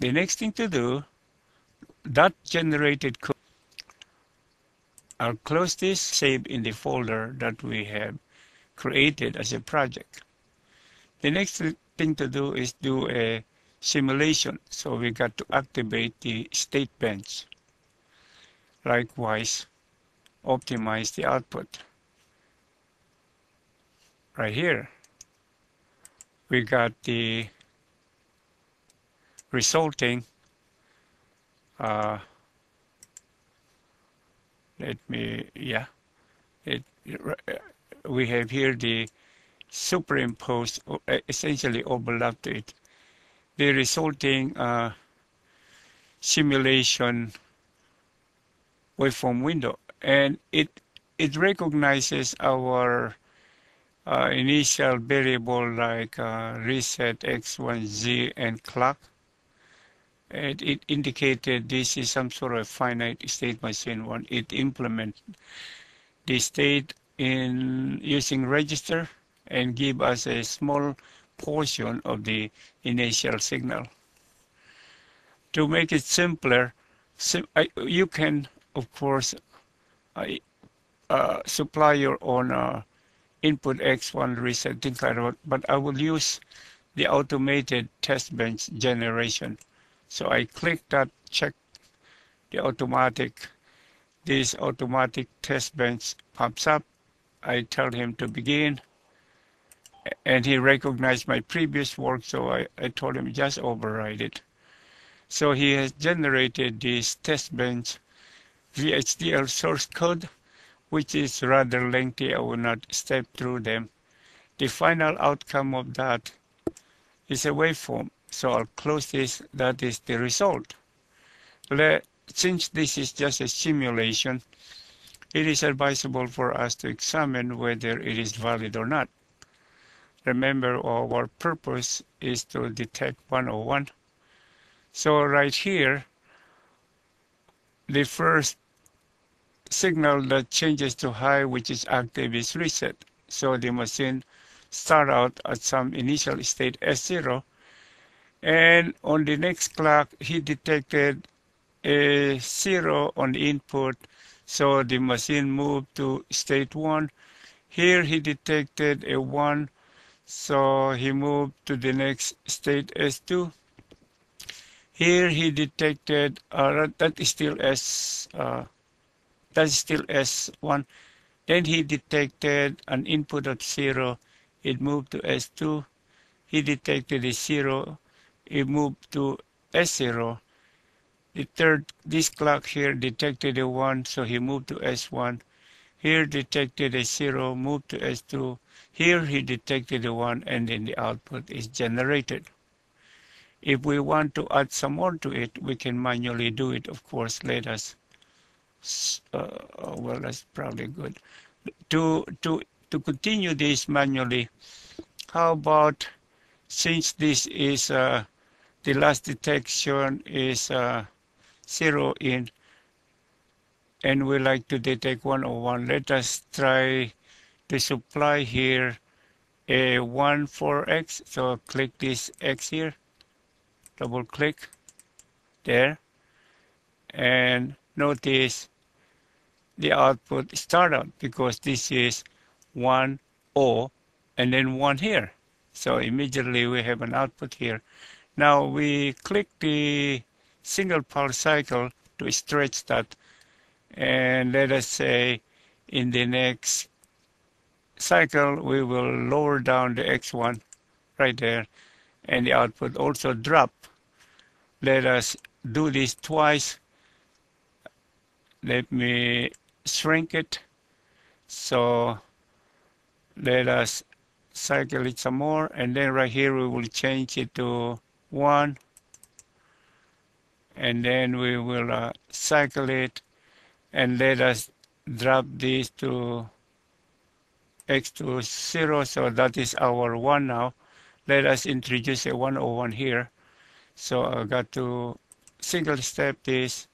the next thing to do, that generated code, I'll close this, save in the folder that we have created as a project. The next thing to do is do a simulation. So we got to activate the state bench. Likewise, optimize the output. Right here, we got the resulting uh, let me yeah it we have here the superimposed essentially overlapped it. The resulting uh, simulation waveform window. And it it recognizes our uh, initial variable like uh, reset x1z and clock it, it indicated this is some sort of finite state machine one it implement the state in using register and give us a small portion of the initial signal. To make it simpler, sim I, you can, of course, uh, supply your own uh, input X1 reset, things like that, but I will use the automated test bench generation. So I click that, check the automatic, this automatic test bench pops up. I tell him to begin and he recognized my previous work, so I, I told him just override it. So he has generated this test bench VHDL source code, which is rather lengthy. I will not step through them. The final outcome of that is a waveform. So I'll close this. That is the result. Let, since this is just a simulation, it is advisable for us to examine whether it is valid or not. Remember our purpose is to detect 101. So right here, the first signal that changes to high, which is active, is reset. So the machine start out at some initial state S0. And on the next clock, he detected a zero on the input. So the machine moved to state one. Here he detected a one so he moved to the next state S2. Here he detected uh, that is still S uh, that is still S1. Then he detected an input of zero. It moved to S2. He detected a zero. It moved to S0. The third, this clock here detected a one, so he moved to S1. Here detected a zero, moved to S2. Here he detected a 1 and then the output is generated. If we want to add some more to it, we can manually do it. Of course, let us, uh, well, that's probably good. To, to, to continue this manually, how about, since this is, uh, the last detection is uh, zero in, and we like to detect 101, let us try to supply here a 1 for x. So click this x here. Double click there. And notice the output start out because this is 1 O and then 1 here. So immediately we have an output here now we click the single pulse cycle to stretch that and let us say in the next cycle, we will lower down the X1 right there and the output also drop. Let us do this twice. Let me shrink it. So let us cycle it some more and then right here we will change it to 1 and then we will uh, cycle it and let us drop this to x to 0, so that is our 1 now. Let us introduce a 101 here. So I got to single step this,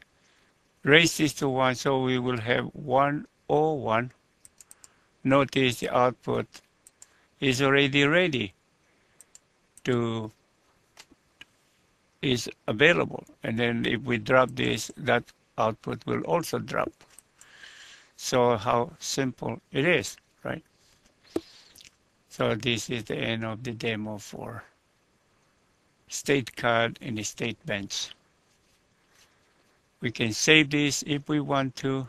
raise this to 1, so we will have 101. Notice the output is already ready to is available. And then if we drop this, that output will also drop. So how simple it is, right? So this is the end of the demo for StateCAD and the state bench. We can save this if we want to.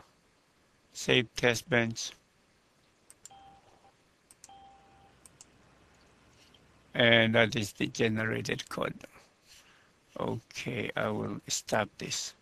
Save test bench. And that is the generated code. Okay, I will stop this.